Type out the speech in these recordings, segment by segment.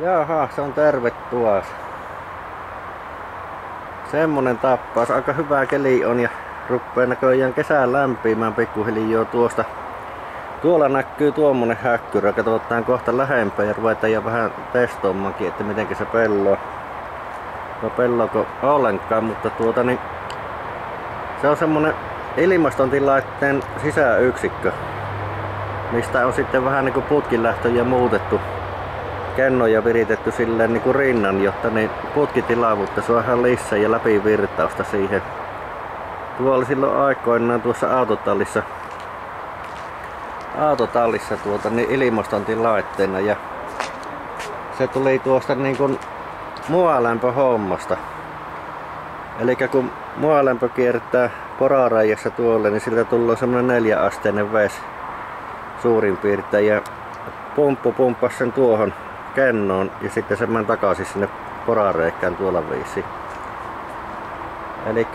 Jaha, se on tervetuloa. Semmonen tappaus. Aika hyvä keli on ja ruppee näköjään kesään lämpimään pikkuhiljaa tuosta. Tuolla näkyy tuommoinen häkkyrä. Katsotaan kohta lähempää ja ruvetaan jo vähän testoimaankin, että miten se pelloo. No pelloko ollenkaan, mutta tuota niin se on semmonen ilmastointilaitteen sisäyksikkö, mistä on sitten vähän niinku putkilähtöjä muutettu kennoja viritetty silleen niinku rinnan, jotta niin putkitilavuutta saadaan lisää ja läpivirtausta siihen. Tuo oli silloin aikoinaan tuossa autotallissa autotallissa tuota niin ilmastointilaitteena ja se tuli tuosta niin kuin muolämpöhommasta. Eli kun muolämpö kiertää porarajassa tuolle, niin siltä tulee semmonen neljäasteinen ves suurin piirtein. Ja pumppu pumppasi sen tuohon kennoon ja sitten se meni takaisin sinne porareikään tuolla viisi. Eli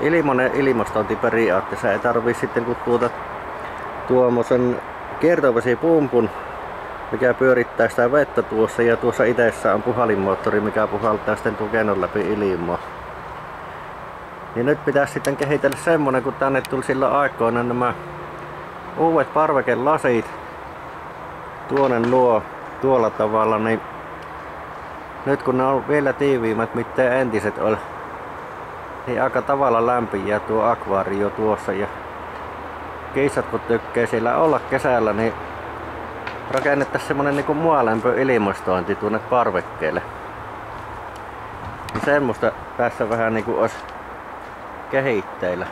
ilmonen ilmastointiperiaatteessa ei tarvii sitten kun tuota tuommoisen kiertovesipumpun mikä pyörittää sitä vettä tuossa ja tuossa itessä on puhalinmoottori mikä puhaltaa sitten tuon kennon läpi ilmaa. Niin nyt pitäisi sitten kehitellä semmonen, kun tänne tuli silloin aikoina nämä uudet parvekelasit. Tuonne nuo tuolla tavalla, niin nyt kun ne on vielä tiiviimmät, mitä entiset oli, niin aika tavalla lämpiä tuo akvaario tuossa ja kissat kun tykkää siellä olla kesällä, niin rakennettaisiin semmonen niinku muolämpöilmastointi tuonne parvekkeelle. Niin semmoista tässä vähän niinku olisi kehitteillä.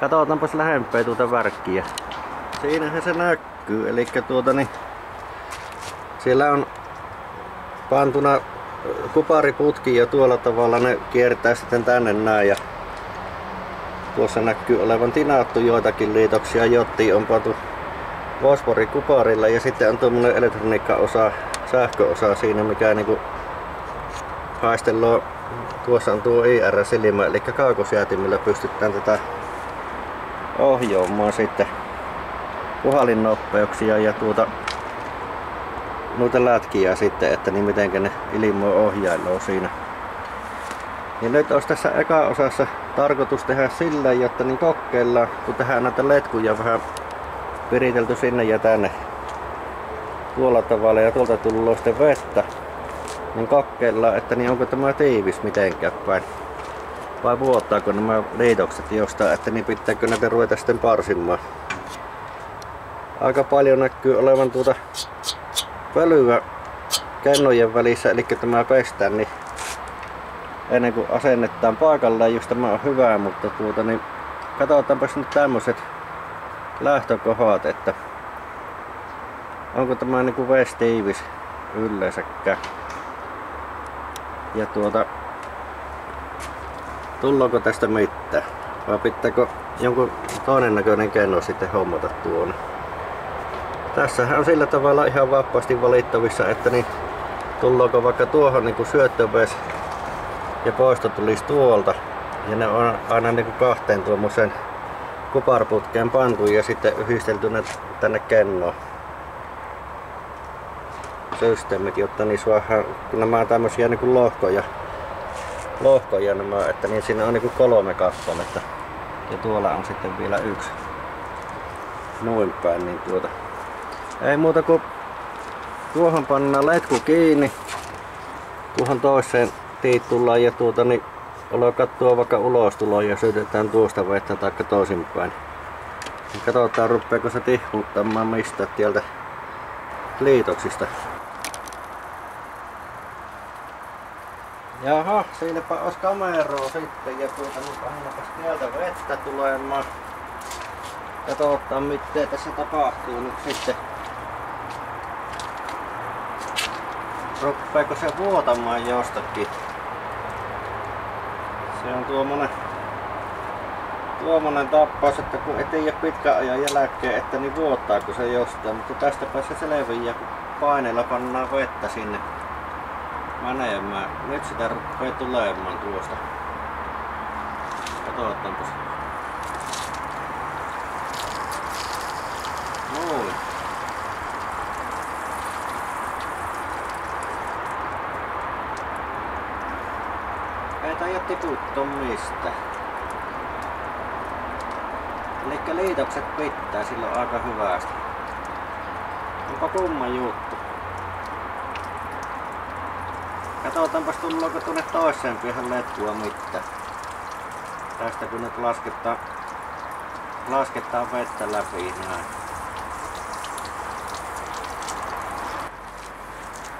Katsotaanpas lähempää tuota värkkiä. Siinähän se näkyy, eli tuota niin, siellä on pantuna kupariputki ja tuolla tavalla ne kiertää sitten tänne näin. Ja tuossa näkyy olevan tinaattu joitakin liitoksia, jotti on pantu fosforikuparilla ja sitten on tuommoinen elektroniikka-osa, sähköosa siinä mikä niinku haistellaan Tuossa on tuo IR-silmä, eli kaukosjäätimillä pystytään tätä ohjaamaan sitten puhalinnopeuksia ja tuota noita lätkiä sitten, että niin miten ne ilmoa ohjailua siinä. Ja nyt olisi tässä eka osassa tarkoitus tehdä sillä, jotta niin kokeillaan, kun tehdään näitä letkuja vähän viritelty sinne ja tänne tuolla tavalla ja tuolta tullut sitten vettä niin kokeillaan, että niin onko tämä tiivis mitenkään päin. Vai vuottaako nämä liitokset jostain, että niin pitääkö näitä ruveta sitten parsimaan. Aika paljon näkyy olevan tuota pölyä kennojen välissä, eli tämä pestään, niin ennen kuin asennetaan paikalleen, just tämä on hyvä, mutta tuota niin katsotaanpas nyt tämmöiset lähtökohdat, että onko tämä niinku vestiivis yleensäkään. Ja tuota, tullaanko tästä mitään? Vai pitääkö jonkun toinen näköinen kenno sitten hommata tuonne? Tässähän on sillä tavalla ihan vapaasti valittavissa, että niin tullaanko vaikka tuohon niin syöttöves ja poisto tulisi tuolta. Ja ne on aina niin kuin kahteen tuommoisen kuparputkeen pantu ja sitten yhdistelty tänne kennoon systeemit, jotta niissä vähän, kun nämä on tämmösiä niin kuin lohkoja, lohkoja nämä, että niin siinä on niin kuin kolme kappaletta. Ja tuolla on sitten vielä yksi. Noin päin, niin tuota. Ei muuta kuin tuohon pannaan letku kiinni. Tuohon toiseen tiittullaan ja tuota niin ollaan katsoa vaikka ulostuloa ja syötetään tuosta vettä taikka toisinpäin. Katsotaan rupeeko se tihkuttamaan mistä tieltä liitoksista. Jaha, siinäpä olisi kameroa sitten ja tuota nyt pannapas täältä vettä tulemaan. Katsotaan mitä tässä tapahtuu nyt sitten. Ruppeeko se vuotamaan jostakin? Se on tuommoinen tuommoinen tappaus, että kun et tiedä pitkän ajan jälkeen, että niin vuottaako se jostain, mutta tästä päässä selviää, kun paineella pannaan vettä sinne menemään. Nyt sitä rupeaa tulemaan tuosta. Katsotaanpas. Noin. Mistä. Eli liitokset pitää silloin aika hyvästi. Onpa kumma juttu. Katsotaanpas tullaanko tuonne toiseen pihan letkua mitään. Tästä kun nyt lasketaan, lasketaan vettä läpi näin.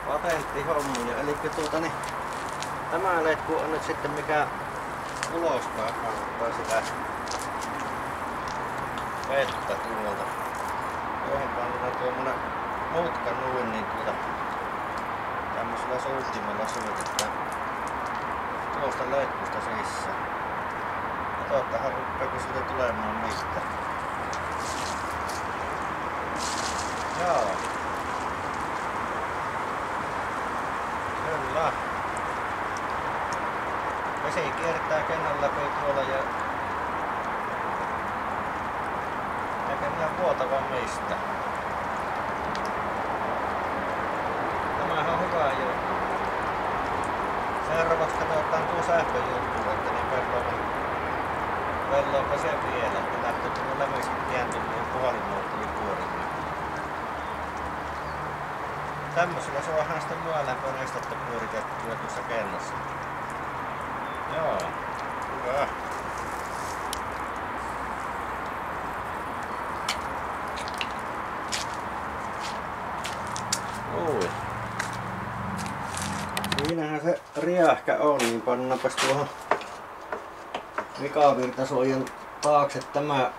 Patenttihommuja, eli tuota niin, tämä letku on nyt sitten mikä ulospäin kannattaa sitä vettä tuolta. Tuohon pannaan tuommoinen mutka noin, niin tuota tämmöisellä suuttimella syötetään tuosta letkusta sisään. Katsotaan ruppeeko siitä tulemaan mistä. Joo. Kyllä. Vesi kiertää kennan läpi tuolla ja eikä minä vuotava mistä. Tämähän on hyvä juttu. Seuraavaksi katsotaan tuo sähköjuttu, että niin pelloon pelloonko se vielä, että lähtee tuolla lämmöksi kääntymään puolimuotoilu pyörimään. Tämmöisellä saadaan sitten myölämpönestettä pyöritettyä tuossa kennossa. Joo, hyvä. Oi. Siinähän se riähkä on, niin pannapas tuohon Mika Virtasuojan taakse tämä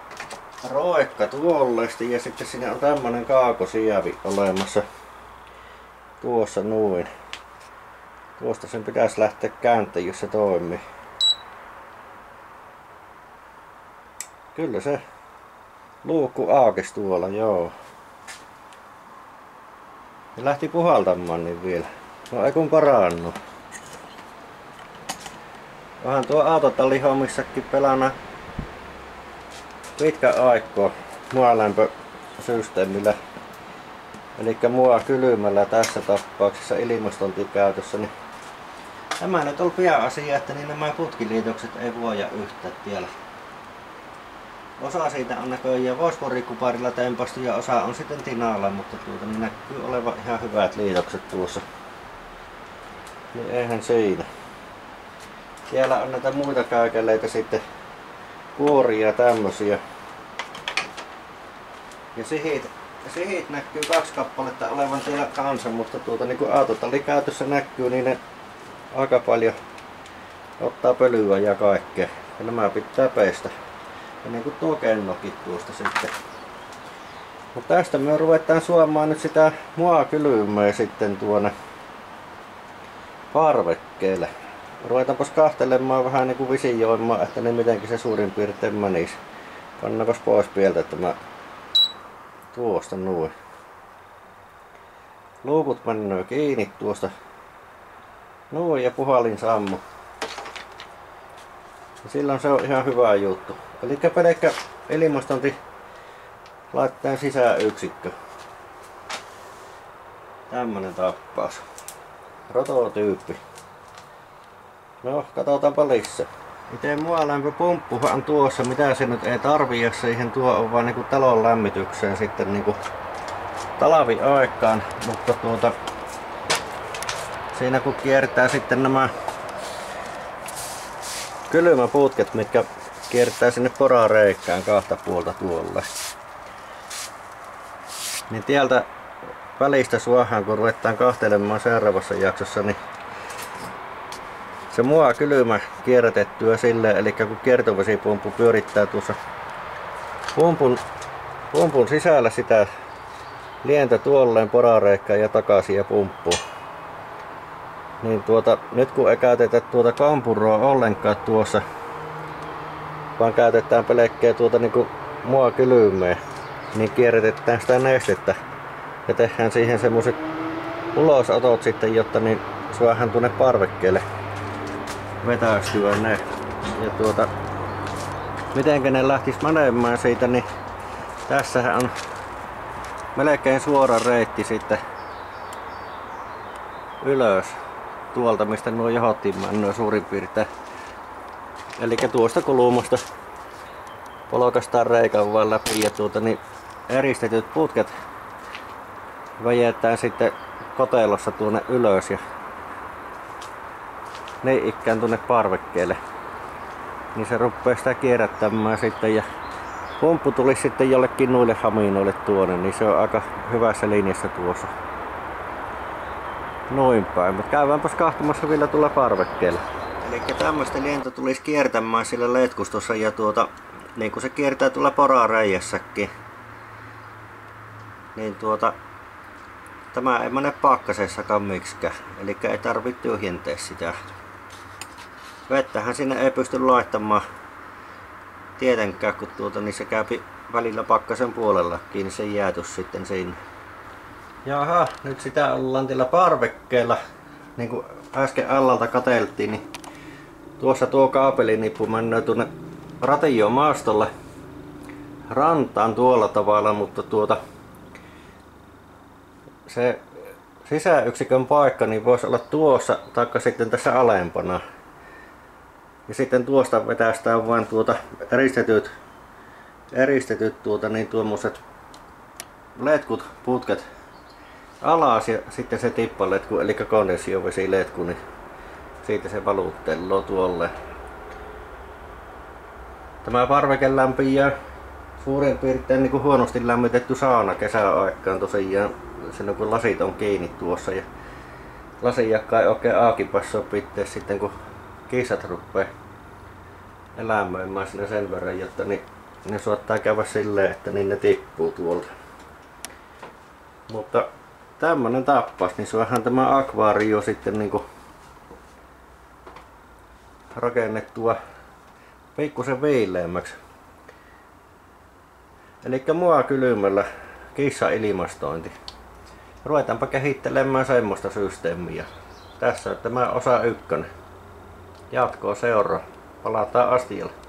roikka tuollesti ja sitten siinä on tämmönen kaakosievi olemassa tuossa noin. Tuosta sen pitäisi lähteä kääntämään, jos se toimii. Kyllä se luukku aakesi tuolla, joo. Ja lähti puhaltamaan niin vielä. No ei kun parannu. Vähän tuo autotallihomissakin pelana pitkä aikaa mualämpösysteemillä. Eli mua kylmällä tässä tapauksessa ilmastointikäytössä. Niin tämä nyt on asia, että niin nämä putkiliitokset ei vuoja yhtään tiellä. Osa siitä on näköjään fosforikuparilla tempastu ja osa on sitten tinalla, mutta tuota, niin näkyy olevan ihan hyvät liitokset tuossa. Niin eihän siinä. Siellä on näitä muita kaikeleita sitten kuoria tämmösiä. Ja sihit, sihit näkyy kaksi kappaletta olevan siellä kanssa, mutta tuota niin kuin autotallikäytössä näkyy, niin ne aika paljon ottaa pölyä ja kaikkea. Ja nämä pitää pestä. Ja niin kuin tuo kennokin tuosta sitten. Mutta tästä me ruvetaan suomaan nyt sitä muakylmää sitten tuonne parvekkeelle ruvetaanpas kahtelemaan vähän niin kuin visioimaan, että ne mitenkin se suurin piirtein menisi. Pannaanpas pois pieltä tämä tuosta noin. Luukut mennään kiinni tuosta noin ja puhalin sammu. Ja silloin se on ihan hyvä juttu. Eli pelkkä ilmastointi laittaa sisään yksikkö. Tämmönen tappaus. Rototyyppi. No, katsotaanpa lisää. Miten mualämpöpumppuhan tuossa, mitä se nyt ei tarvii, jos siihen tuo on vaan niinku talon lämmitykseen sitten niinku talviaikaan, mutta tuota siinä kun kiertää sitten nämä kylmäputket, mitkä kiertää sinne porareikään kahta puolta tuolle. Niin tieltä välistä suohaan, kun ruvetaan kahtelemaan seuraavassa jaksossa, niin se mua kylmä kierrätettyä silleen, eli kun kiertovesipumppu pyörittää tuossa pumpun, pumpun sisällä sitä lientä tuolleen porareikkaan ja takaisin ja pumppuun. Niin tuota, nyt kun ei käytetä tuota kampuroa ollenkaan tuossa, vaan käytetään pelkkää tuota niinku mua kylmää, niin kierrätetään sitä nestettä ja tehdään siihen semmoset ulosotot sitten, jotta niin saadaan tuonne parvekkeelle vetästyä ne. Ja tuota, miten ne lähtis menemään siitä, niin tässähän on melkein suora reitti sitten ylös tuolta, mistä nuo johottiin mennä suurin piirtein. Eli tuosta kulumasta polkastaan reikan vaan läpi ja tuota, niin eristetyt putket väjetään sitten kotelossa tuonne ylös ja ne ikään tuonne parvekkeelle. Niin se rupeaa sitä kierrättämään sitten ja pumppu tuli sitten jollekin noille haminoille tuonne, niin se on aika hyvässä linjassa tuossa. Noin päin, mutta käydäänpäs kahtumassa vielä tulla parvekkeella. Eli tämmöistä lientä tulisi kiertämään sillä letkustossa ja tuota, niin kuin se kiertää tuolla porareijässäkin, niin tuota, tämä ei mene pakkasessakaan miksikään, eli ei tarvitse tyhjentää sitä. Vettähän sinne ei pysty laittamaan tietenkään, kun tuota, niin se käy välillä pakkasen puolellakin, niin se jäätys sitten sinne. Jaha, nyt sitä ollaan tällä parvekkeella. Niin kuin äsken allalta kateltiin, niin tuossa tuo kaapelinippu menee tuonne maastolle rantaan tuolla tavalla, mutta tuota se sisäyksikön paikka niin voisi olla tuossa taikka sitten tässä alempana. Ja sitten tuosta vetästään vain tuota eristetyt, eristetyt tuota, niin tuommoiset letkut, putket alas ja sitten se tippaletku, eli kondensiovesiletku, niin siitä se valuutteloo tuolle. Tämä parveke lämpiää suurin piirtein niin kuin huonosti lämmitetty sauna kesäaikaan tosiaan silloin kun lasit on kiinni tuossa ja lasijakka ei oikein aakipas pitää sitten kun kissat ruppee elämöimään sinne sen verran, jotta niin ne suottaa käydä silleen, että niin ne tippuu tuolta. Mutta tämmönen tappas, niin saadaan tämä akvaario sitten niinku rakennettua pikkusen viileämmäksi. Eli mua kylmällä kissa ilmastointi. Ruvetaanpa kehittelemään semmoista systeemiä. Tässä on tämä osa ykkönen. Jatkoa seuraa. Palataan astialle.